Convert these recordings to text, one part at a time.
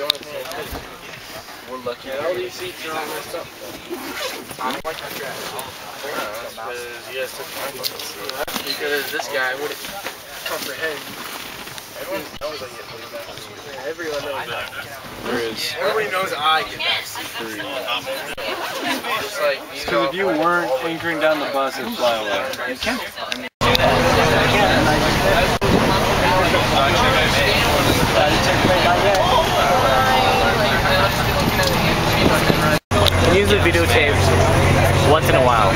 We're lucky. Yeah, all these seats are all messed up. I don't like how you're at all. Because you guys this guy wouldn't comprehend. Everyone knows I get paid back. Yeah, everyone knows that. There is. Everybody knows I get back seat. Three. You Because if you weren't anchoring down the bus, it'd fly away. Use the videotape once in a while.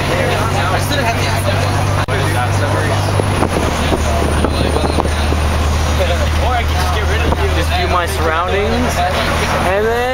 Just view my surroundings, and then.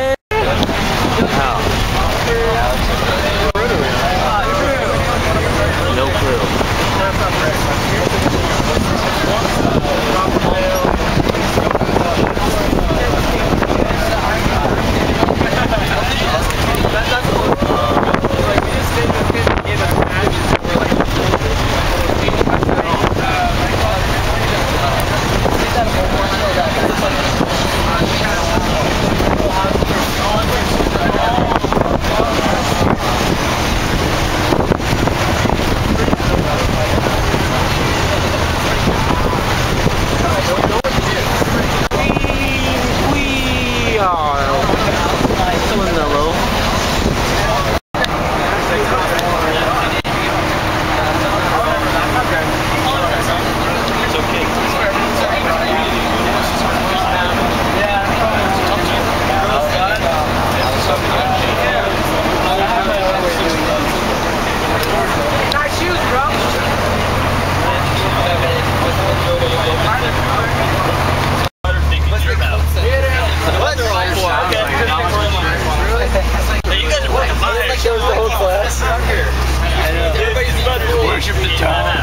Worship the dog.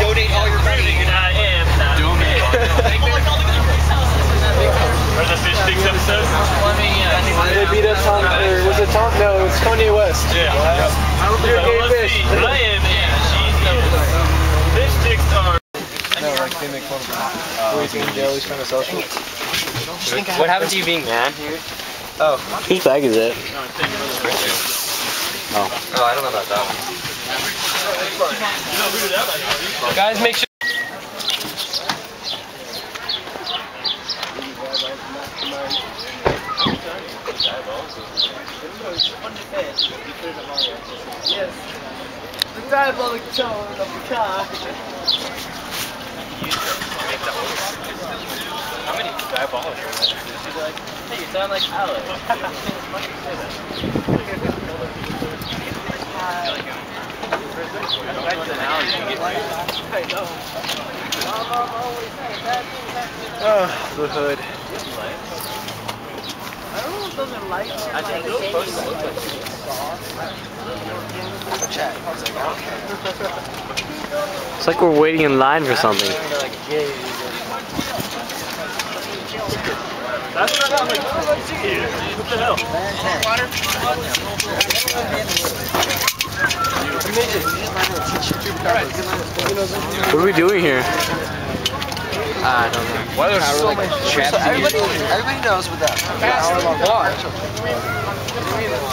Donate all your money. I am not. Or the fish sticks episode? They beat us on, or was it Tom? No, it was Kanye West. Yeah. You're a gay fish. I am a she's fish sticks are No, like they make fun of him. Where he's uh, being jelly, kind of social. What happened to you being mad here? Oh. Whose bag is it? Oh. oh, I don't know about that one. Guys, make sure. The diabolic tone of the car. How many diabolic She's like, hey, you sound like Alex. Oh, the hood. I don't know if those are lights. I think those supposed to look like It's like we're waiting in line for something. That's what. I'm like. What the hell? What are we doing here? I don't know. Why there's so much chat? Everybody, everybody knows what that.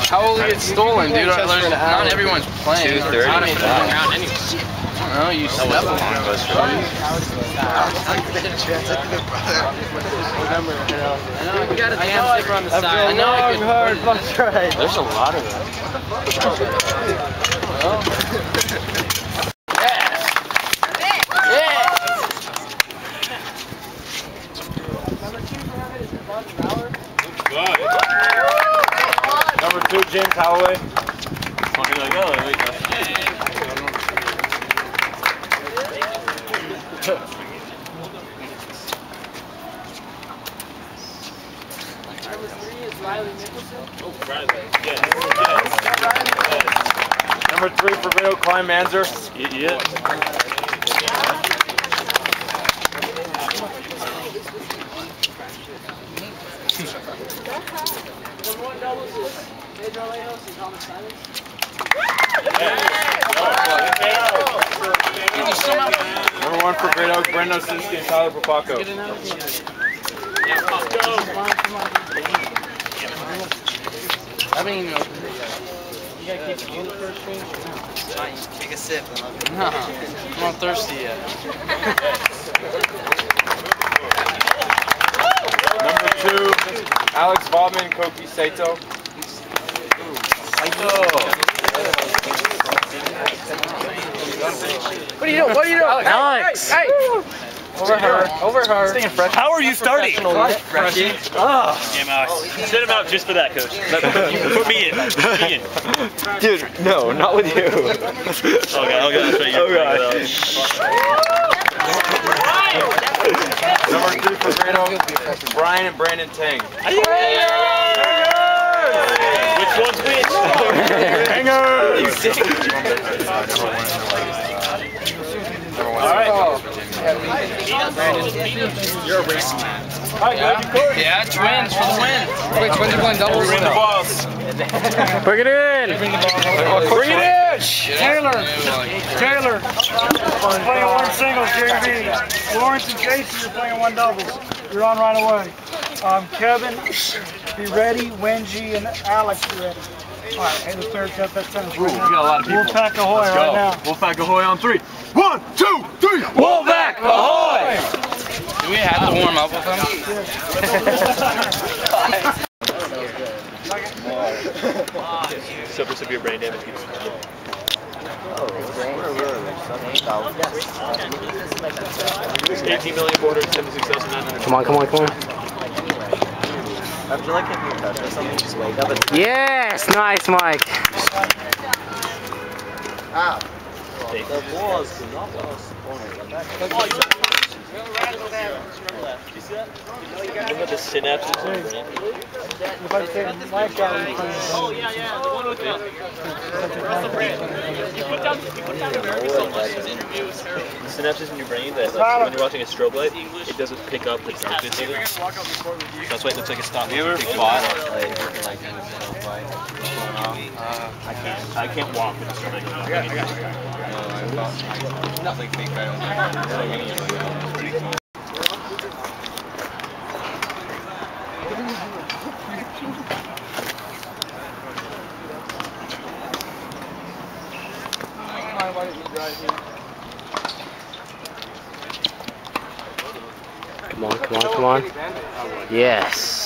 How will we get stolen, dude? There's- Not everyone's playing. Two thirty. Not if you're around anyway. I don't know. You step on I know we got a damn sticker on the side. I know I could. hard bus ride. There's a lot of them. Number two, James Holloway. Fucking like, oh, wait, no. Oh, Riley. Yes. Yes. Number three, Klein Manzer. Yeah. Number one for Great Oak, Brendo Sinsky and Tyler Papaco. I haven't even. You gotta keep the first thing. Take a sip. No, I'm not thirsty yet. Number two, Alex Vaughman, Koki Sato. What are you doing? What are you doing? Alex. Hey! hey. Over her. Over her. Staying fresh. How are you starting? Freshie. Oh. Damn, Alex. Send him out just for that, coach. Put me in. Put me in. Dude, no, not with you. Oh, God. Oh, God. That's right. Oh, You're God. Number three for Grado, Brian and Brandon Tang. Which one's which? All right. You're a racing man. Yeah, twins for the win. Wait, twins are playing doubles? Bring the balls. Bring it in. Bring it in. Taylor. Taylor. You're playing one singles, JV. Lawrence and Jason, you're playing one doubles. You're on right away. Um, Kevin, be ready. Wenji and Alex, be ready. All right, hey, the third cut, that's tennis right we got a lot of people. Wolfpack Ahoy right now. Wolfpack Ahoy on three. One, two, three. Wolfpack ahoy! Do we have to warm up with them? Super severe brain damage. Eighteen million four hundred seventy-six thousand nine hundred. Come on, come on, come on. I feel like if you touch or something, just wake up and Yes, nice, Mike. Ah. The balls do not cross corners. Remember the synapses in your brain? If I take Mike out, we play Oh yeah, yeah, the one with the. That's the brand. You put down, you put down America so much. His interview was terrible. The synapses in your brain that, like, when you're watching a strobe light, it doesn't pick up the darkness of it. That's why it looks like it's stopped. You ever fought? I can't. I can't walk with a strobe light. Come on, come on, come on. Yes.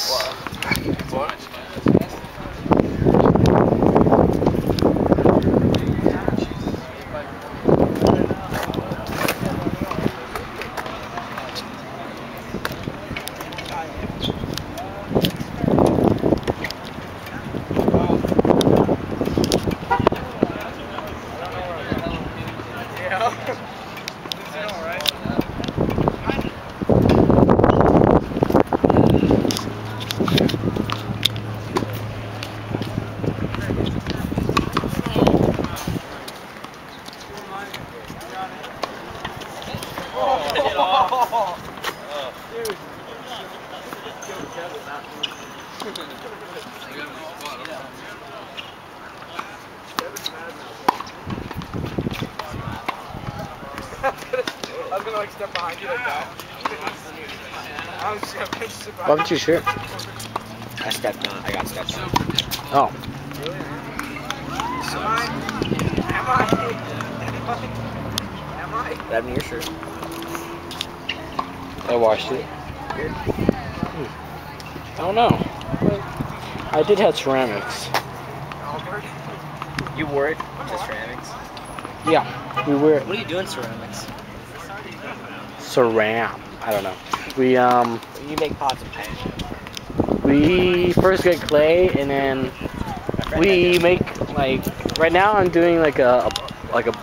I was gonna like step behind you like that. I was just gonna sit Why didn't you shoot? I stepped on. I got stepped on. Oh. Am I? Am I? Grab me your shirt. I washed it. Hmm. I don't know. I did have ceramics. You wore it to ceramics. Yeah, we were What are you doing ceramics? ceram. I don't know. We um You make pots of paint. we first get clay and then we make like right now I'm doing like a, a like a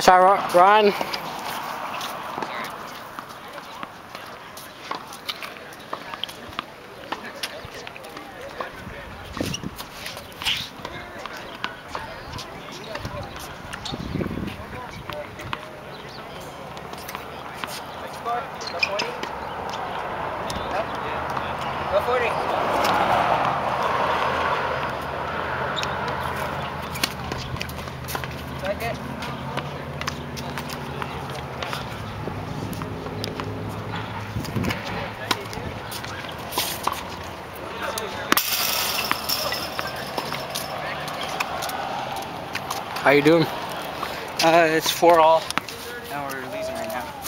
Nice shot, Ryan. Second. How you doing? Uh, it's four all. Now we're losing right now.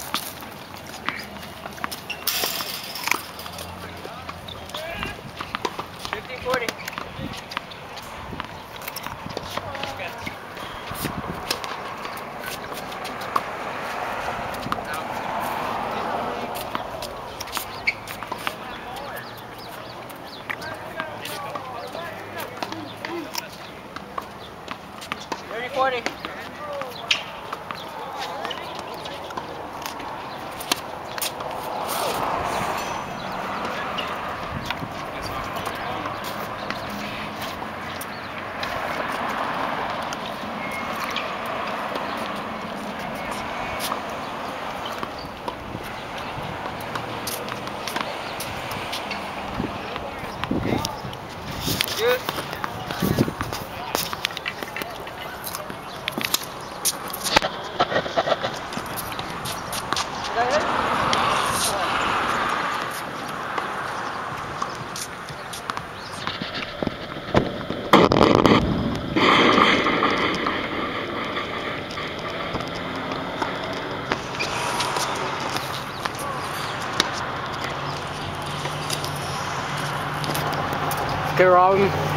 Okay, around